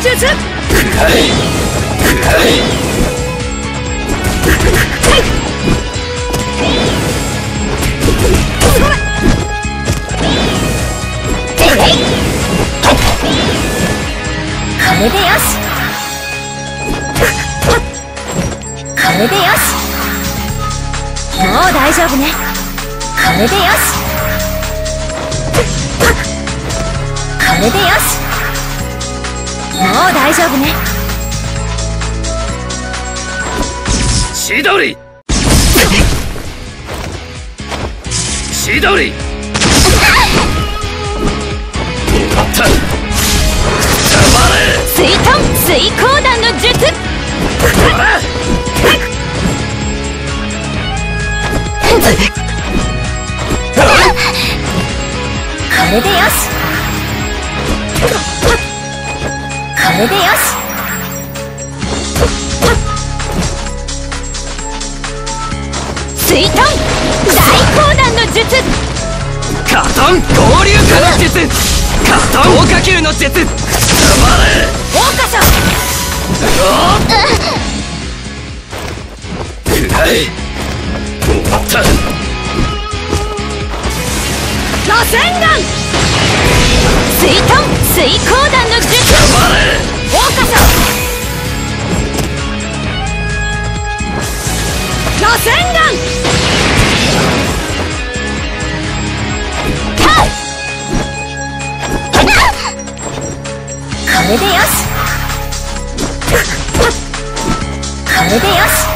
術くらえくらえこれでよしこれでよしもう大丈夫ねこれでよしこれでよしう大丈夫ね。千鳥千鳥水遁水光弾の術。これでよしれでよし。水遁大の術。カトン合流化の術。カトン豪華球の術。黙れ桜花賞くらえまった。螺旋丸水遁水光弾の術黙れ桜花賞螺旋丸はっこれでよしこれでよし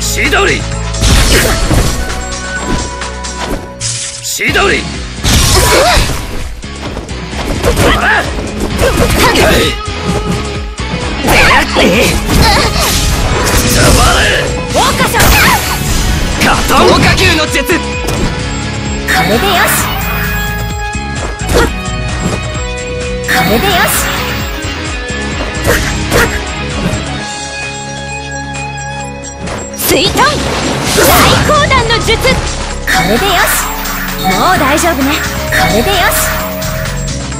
千鳥千鳥。黙れ桜花賞カトン豪華球の術これでよしこれでよし水遁大光弾の術これでよしもう大丈夫ね。これでよし。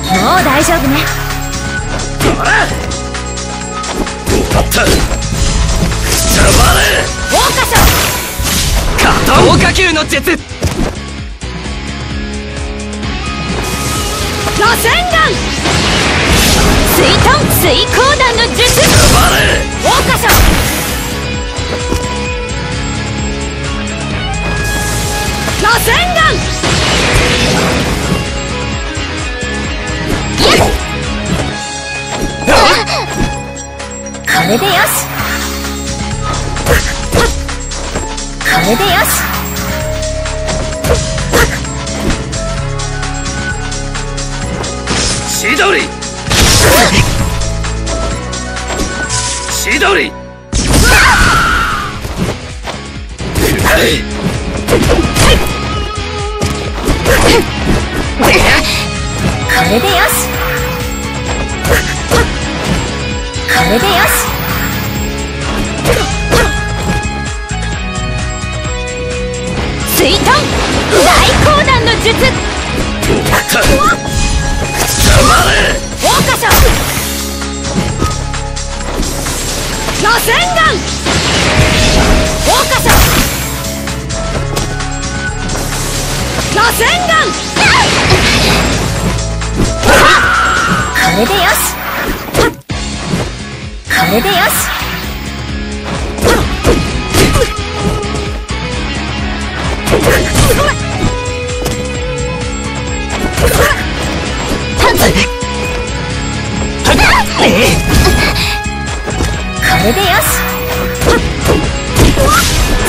もう大丈夫ね。黙れまった黙れ。桜花賞カトン豪華球の術螺旋丸水遁水光弾の術。黙れ。桜花賞螺旋れでよし。これでよし。千鳥千鳥くらえこれでよし。これでよし水遁大光弾の術。黙れ桜花賞螺旋丸桜花賞螺旋丸これでよしこれでよしれでよし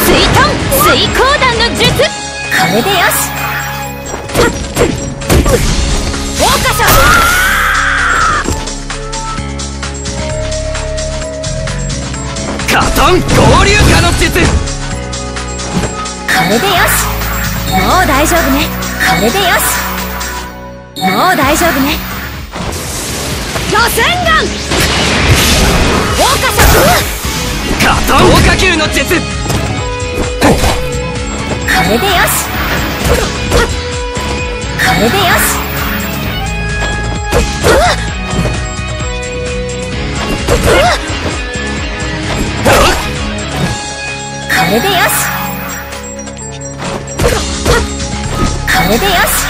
水遁水光弾の術これでよし。桜花賞カトン合流化の術これでよしもう大丈夫ねこれでよしもう大丈夫ね螺旋丸桜花色カトンこれでよ。しこれでよ。し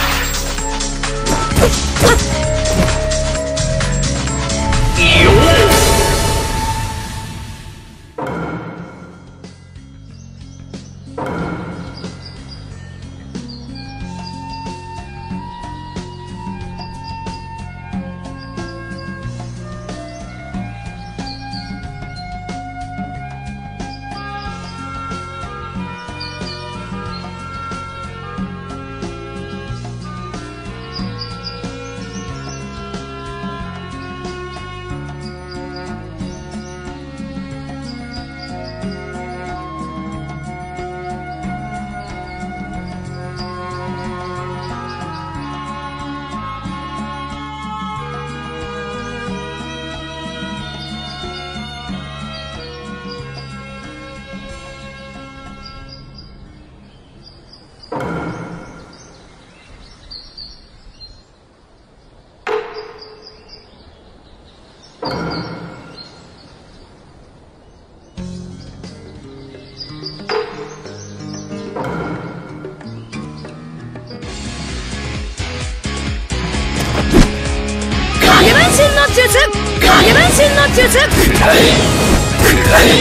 こ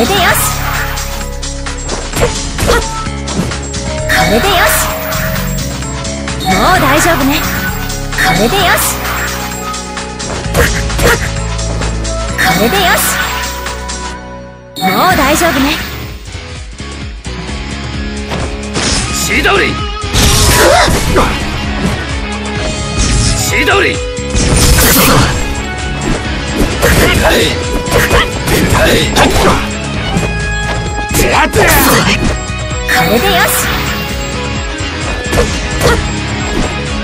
れでよし。これでよし。もう大丈夫ね。これでよし。れでよし。もう大丈夫ね。千鳥千鳥くらえくらえこれでよし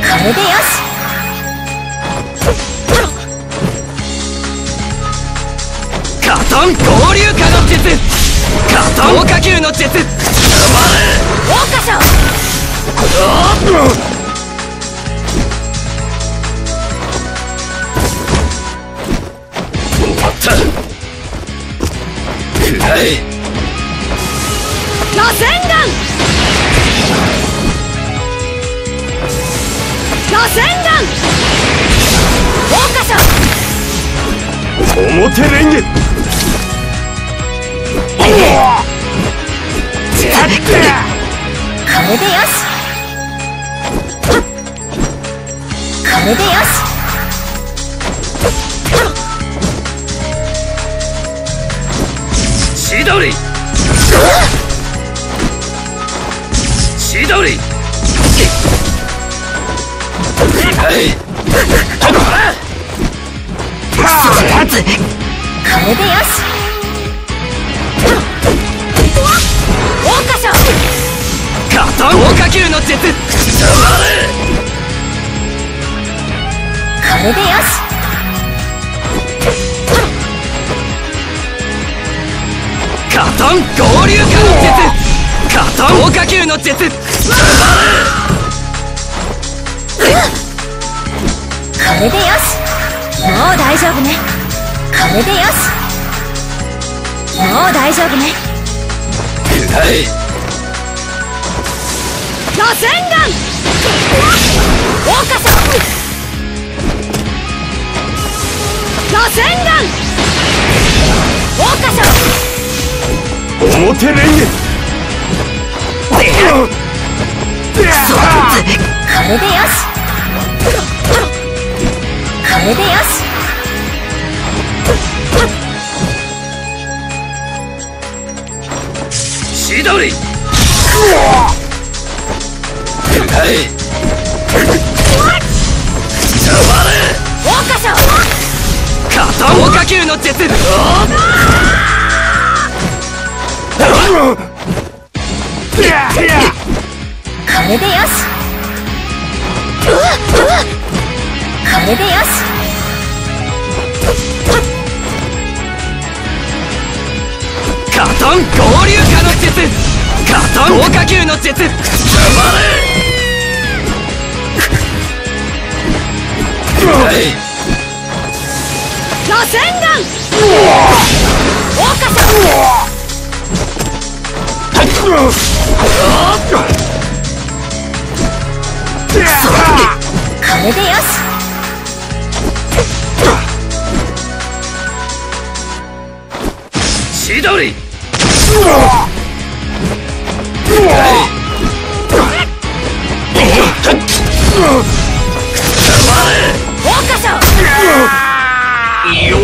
これでよしン合流化の術カトン火球の術。桜花賞終わった。くらえ螺旋丸螺旋丸桜花賞表レンゲこれでよし。これでよし。千鳥千鳥くらえこれでよし桜花賞カトン豪華球の術これでよしカトン合流化の術カトン豪華球の術これでよしもう大丈夫ねこれでよしもう大丈夫ねくらえ螺旋丸桜花賞螺旋丸桜花賞表レンゲこれでよし。これでよし千鳥い。邪魔れ桜花賞片岡球の術これでよし。これでよしカトン合流術カトン豪華球の術邪魔れ螺旋丸桜花賞これでよし千鳥。桜花賞影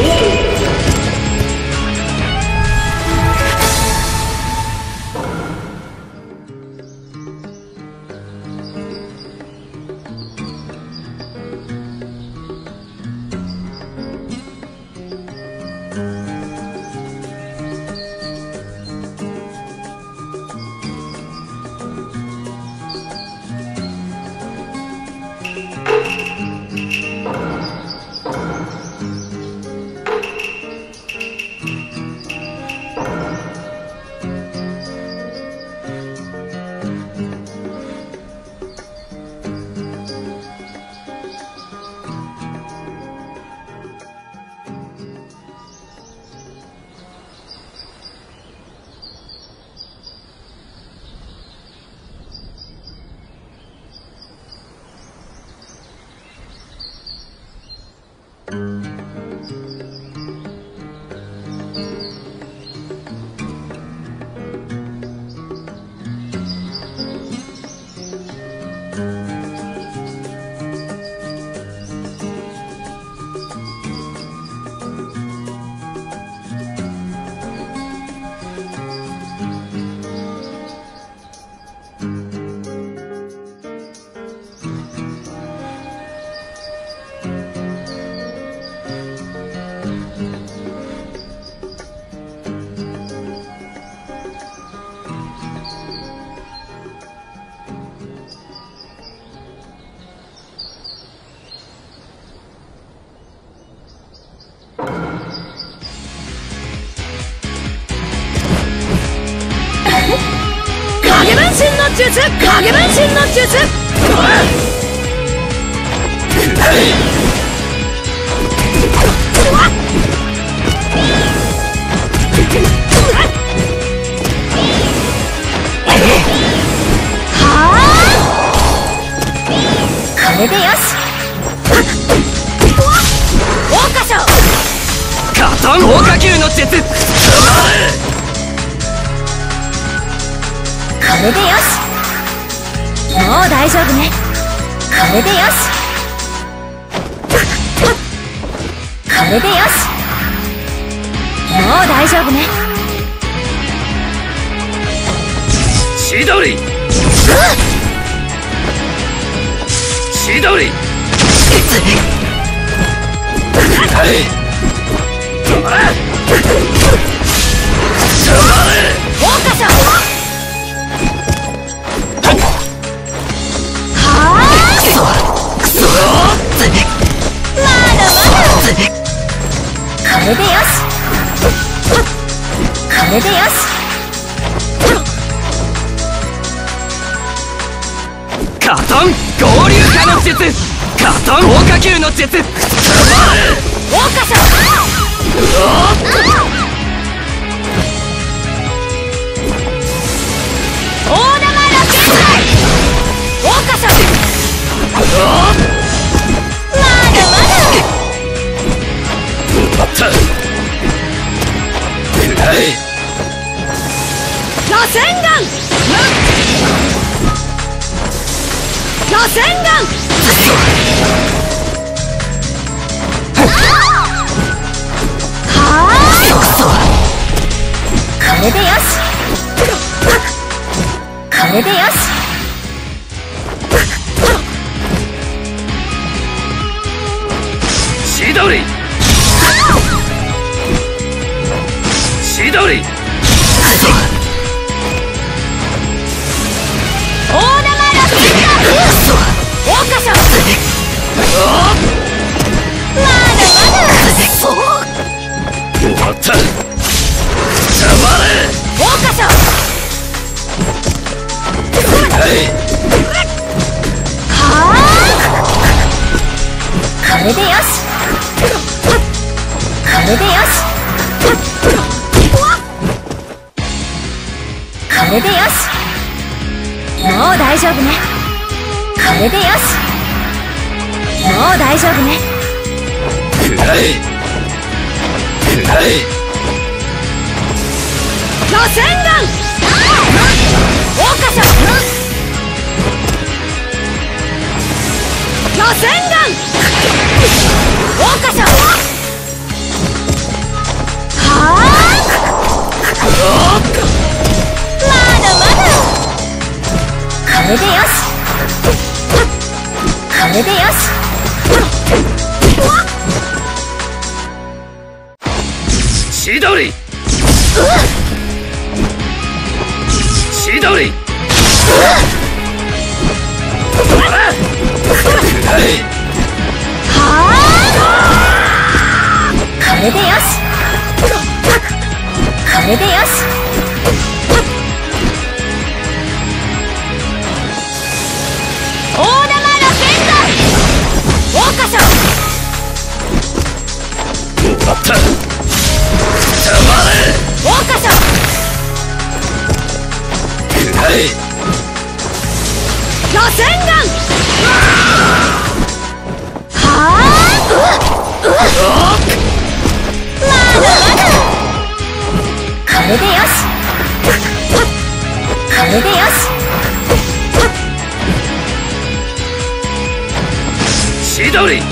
これでよし。もう大丈夫ねこれでよしこれでよしもう大丈夫ね千鳥千鳥桜花賞はれでよし。これでよしカトン合流化の術カトン豪華球の術桜花賞大玉ロケット桜花賞だ暗い螺旋丸螺旋丸はあ。これでよし。これでよし。千鳥千鳥。大玉れでよし。もう大丈夫ね。これでよし。もう大丈夫ね。くらえくらえ巨船眼桜花賞巨船眼。桜花賞はあ？れでよしこれでよし千鳥千鳥くらえはあこれでよしこれでよし。桜花賞くらえ巨船眼。はあ？まだまだ。これでよし。これでよし。千鳥